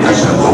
me chamou.